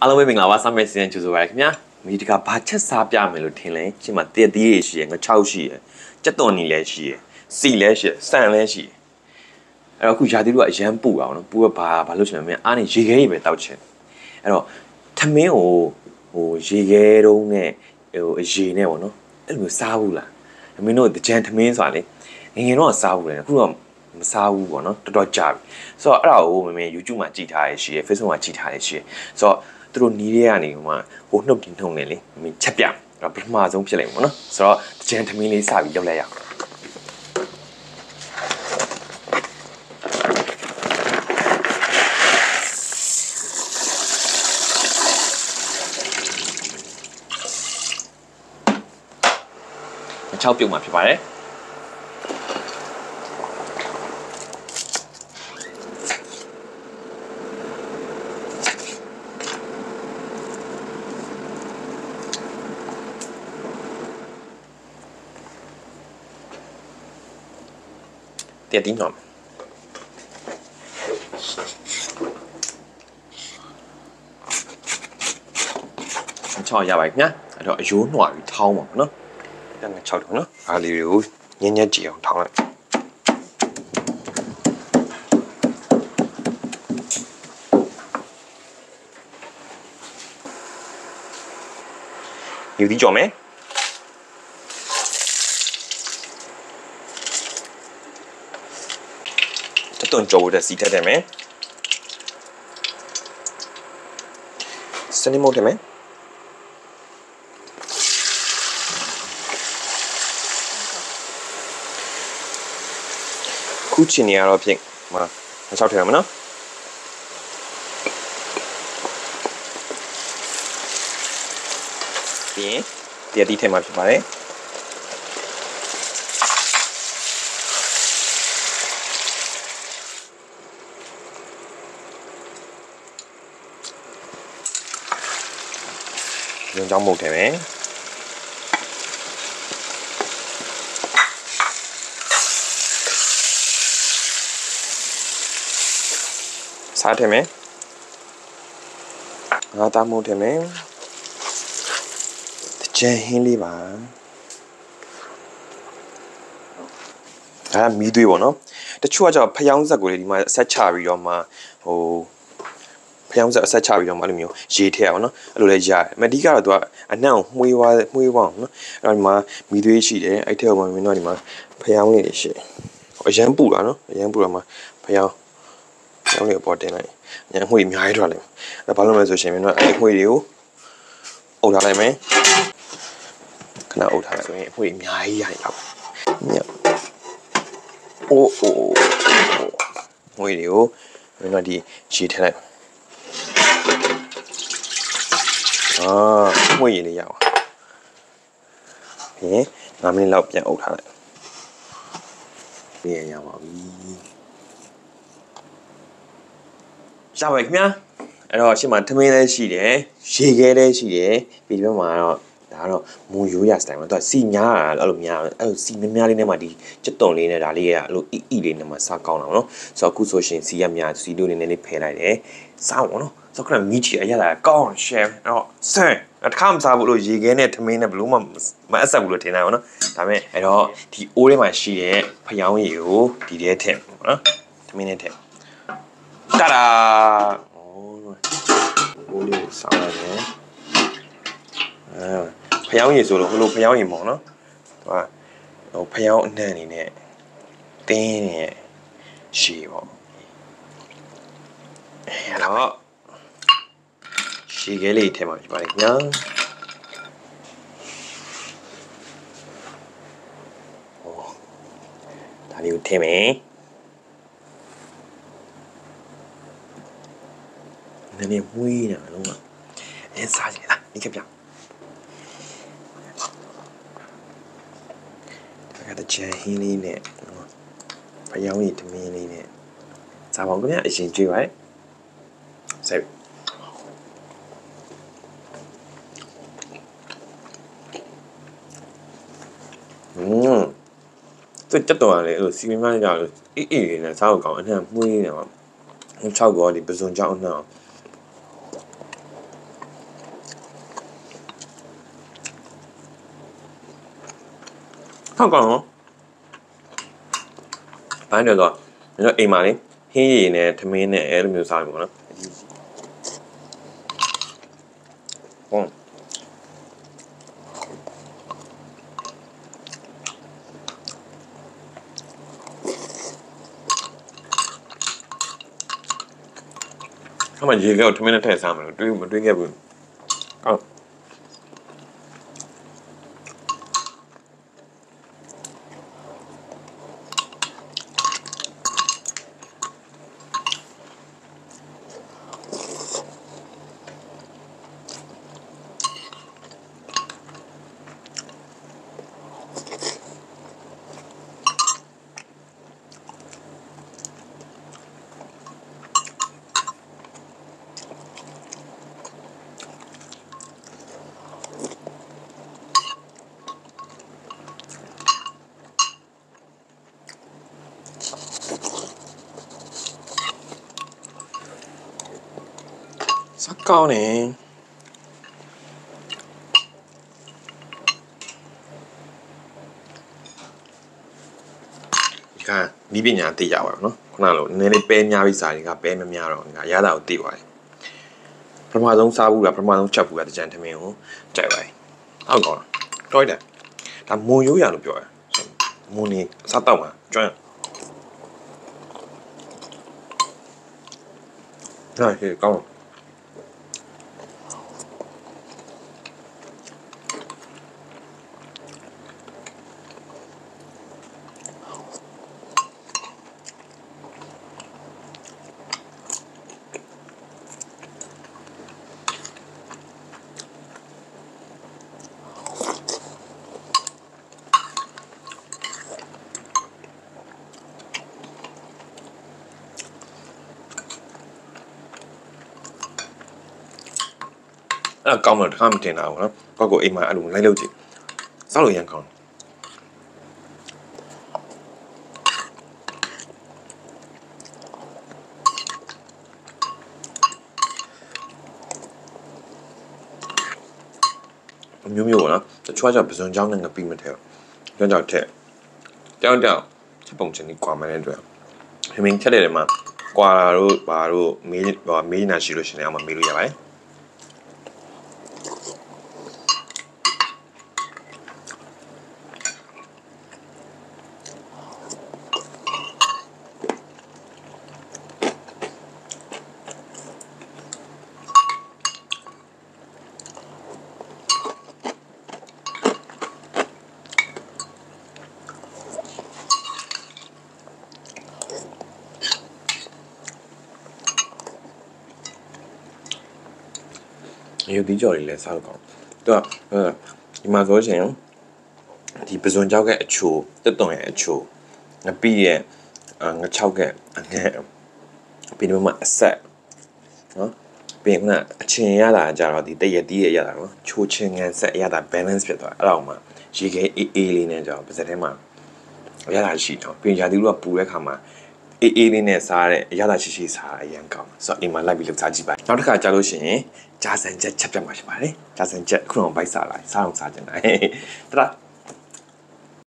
အားလုံးပဲမင်္ဂလာပါစမ်းမဲ့စီစဉ်ကြိုဆိုပါရခင်ဗျာမိဒီကဘာချက်စားပြမယ်လို့ထင်လဲရှင်းမှာတည့်သီးတွေရှိရယ်ငချောက်ရှိရယ်ကြက်သွန်နီလည်းရှိရယ်စီလည်းရှိရယ်ဆန်လည်းရှိရယ်အဲ့တော့အခုယာတီတို့ကအရန်ပူအောင်နော်ပူကဘာဘာလို့ချင်မလဲအားနေရေခဲကြီးပဲတောက်ချင်အဲ့တော့ထမင်းကိုဟိုရေခဲတုံးနဲ့ဟိုအရေနဲ့ပေါ့နော်အဲ့လိုမျိုးစားဘူးလားမင်းတို့တကြံထမင်းဆိုတာလေငယ်ငယ်တော့စားဘူးလေအခုတော့မစားဘူးပေါ့နော်တော်တော်ကြာပြီဆိုတော့အဲ့ဒါကိုမမေ YouTube မှာကြည့်ထားရရှိရယ် Facebook မှာကြည့်ထားရရှိရယ်ဆိုတော့ သူတို့နီးတဲ့ကနေဟိုမှာဟိုနှုတ်တင်နှုတ်နေလေမင်းချက်ပြအဲ့တော့ပထမဆုံးဖြစ်လိမ့်မယ်ပေါ့နော်ဆိုတော့တကြံထမင်းလေးစပြီးရောက်လိုက်ရအောင်6ပြုတ်မှာဖြစ်ပါတယ် တည်တင်းတော့ချောင်းရပါပြီခင်ဗျာအဲ့တော့အယိုးနှွာပြီးထောင်းပါမယ်နော်အဲ့ဒါ6တော့နော်အားလေးတွေကိုညံ့ညက်ကြည့်အောင်ထောင်းလိုက်ယူဒီကြော်မယ် တက်တွန်ကြော်တဲ့စီတက်တယ်မယ်စနေမို့တယ်မယ်ခုချင်နေရတော့ဖြင့်မမချောက်ထည့်ရမနော်ပြီးရင်တရတီထည့်မှာဖြစ်ပါတယ် ညောင်းမုတ်တယ်မယ်စားထည့်မယ်ငါသားမုတ်ထည့်မယ်တကြံဟင်းလေးပါအဲမီးသွေးပေါ့နော်တချို့ကကြောင့်ဖျောင်းဆက်ကိုလေဒီမှာဆက်ချပြီးတော့မှဟို ဖျောင်းဆက်အဆက်ချပြီးတော့မှအဲ့လိုမျိုးရေထည့်အောင်နော်အဲ့လိုလဲရတယ်အမဒီကတော့သူကအနှံ့ကိုမှွေးသွားမှွေးသွားအောင်နော်အဲ့တော့ဒီမှာမီးသွေးရှိတယ်အဲ့ထက်မှမင်းတို့ဒီမှာဖျောင်းလေးတွေရှိတယ်အရန်ပူလာနော်အရန်ပူလာမှာဖျောင်းဖျောင်းလေးပေါ်တင်လိုက်ညငွေအများကြီးထွက်လာတယ်အဲ့ဘာလို့လဲဆိုရှင်မင်းတို့အဲ့ငွေတွေကိုအုပ်ထားလိုက်မယ်ခဏအုပ်ထားလိုက်ဆိုရင်ငွေအများကြီးရရင်တော့ညအိုးအိုးငွေတွေကိုမင်းတို့ဒီရှည်ထည့်လိုက် အာငွေရည်လေးရအောင်ပြီးရင်9မိနစ်လောက်ပြန်အုပ်ထားလိုက်ပြန်ရပါပြီရပါပြီခင်ဗျာအဲ့တော့ရှင်းမှာထမင်းလည်းရှိတယ်ရေခဲလည်းရှိတယ်ပြီးဒီဘက်မှာတော့ဒါကတော့မူရိုးရစတိုင်မှာသူကစီညားတာအဲ့လိုများအဲ့လိုစီများများလေးနဲ့မှဒီကြက်သွန်လေးနဲ့ဒါလေးကအဲ့လိုအီအီလေးနဲ့မှစားကောင်းတာပေါ့နော်ဆိုတော့အခုဆိုရှင်စီရများစီတို့လေးနဲ့လေးဖယ်လိုက်တယ်စားပါတော့ ဆိုတော့မိချီအရသာကောင်း share တော့ဆန်တစ်ခါမစားဘူးလို့ရေခဲနဲ့ထမင်းနဲ့ဘလို့မှမအပ်ဆက်ဘူးလို့ထင်တာပေါ့နော်ဒါပေမဲ့အဲ့တော့ဒီအိုးထဲမှာရှိတဲ့ဖျောင်းရည်ကိုဒီထဲထည့်ပေါ့နော်ထမင်းနဲ့ထည့်တာဒါဟိုးအိုးလေးကိုစားရတယ်အဲဖျောင်းရည်ဆိုလို့ဟိုလိုဖျောင်းရည်ပေါ့နော်ဟိုဟိုဖျောင်းအနှံ့အနေနဲ့တင်းနေရှည်ပေါ့အဲ့တော့ ရှည်ခဲလေးထဲမှာပြပါလိမ့်ညာဟိုဒါလေးကိုထည့်မယ်နည်းနည်းမွေးနေတာလုံးဝအဲစားကြည့်လားဒီကပြဒါကတချန်ဟင်းလေးနဲ့ဖျောင်းရည်တမင်းလေးနဲ့စားပါဦးခင်ဗျအရင်ကြည့်ပါဆက် သူတက်တော်ရတယ်အဲ့လိုစီမင်းမရလို့အေးအေးနဲ့စားဖို့ကောင်းအနှံ့မှုင်းနေမှာ6ကောဒီပစုံကြောင်းအနှံ့အောင်ထောက်ကောင်းနော်ဘိုင်းတော့ကျွန်တော်အိမ်မှာလေဟင်းရည်နဲ့သမင်းနဲ့အဲ့လိုမျိုးစားပြီပေါ့နော်ဟုတ် မှရေကောက်ထမင်းနဲ့ထည့်စားမယ်လို့တွေးမတွေးခဲ့ဘူးဟု ကောင်းနေဒီကနီးပညာသိရပါတော့နော်ခုနလိုနည်းနည်းလေးပဲများပြီးစားရင်ကပဲမများတော့ဒီကရတာကိုသိပါတယ်ပထမဆုံးစားဘူးလားပထမဆုံးချက်ဘူးလားတကြံထမင်းကိုကြိုက်ပါတယ်ဟုတ်ကောင်းတော်တယ်ဒါမွန်ရိုးရလို့ပြောတယ်မွန်နေစားတော့မှာကျွမ်းဟာဟေးကောင်း အဲ့ဒါကောင်းတယ်တခါမတင်တာဘူးနော်ကောက်ကိုအိမ်မှာအဲ့လိုလိုက်လို့ကြည့်စောက်လို့ရန်ကောင်းမျိုးမျိုးပေါ့နော်တချို့ကပဇွန်ကြောင်းနဲ့ငပိမထဲဘူးကြောင်းကြောင့်ထက်တောင်းတောင်းချက်ပုံချင်းကြီးကွာမယ်တဲ့အတွက်ဟင်းမင်းချက်တဲ့ထဲမှာကွာလာတို့ဘာတို့မေးဟိုမေးနေတာရှိလို့ရှင်လည်းအောင်မမေးလို့ရပါတယ် ရုပ်သီးကြော်တွေလည်းစားလို့ကောင်းသူကဒီမှာဆိုရှင်ဒီပဇွန်ကြောက်ကအချိုတက်သွန်ရဲ့အချိုငပိရဲ့ငါချောက်ကအငဲ့ပြီးတော့မှအဆက်နော်ပြီးရင်ကအချင်းရတာကြတော့ဒီတရက်တီးရရတာနော်ချိုးချင်းငန်းဆက်ရတာ balance ဖြစ်သွားအဲ့တော့မှရေခဲအေးအေးလေးနဲ့ကြတော့ပါစက်ထဲမှာရတာရှိတော့ပြင်ရာသီလူကပူတဲ့ခါမှာအေးအေးလေးနဲ့စားတဲ့အရသာရှိရှိစားအရင်ကောင်းဆိုတော့အိမ်မှာလိုက်ပြီးလှုပ်စားကြည့်ပါနောက်တစ်ခါကြာလို့ရှိရင် ဂျာဆန်ချက်ချက်ပြတ်မှာရှိပါတယ်ဂျာဆန်ချက်ခုနကဘိုက်စားလိုက်စားအောင်စားကြတယ်တလား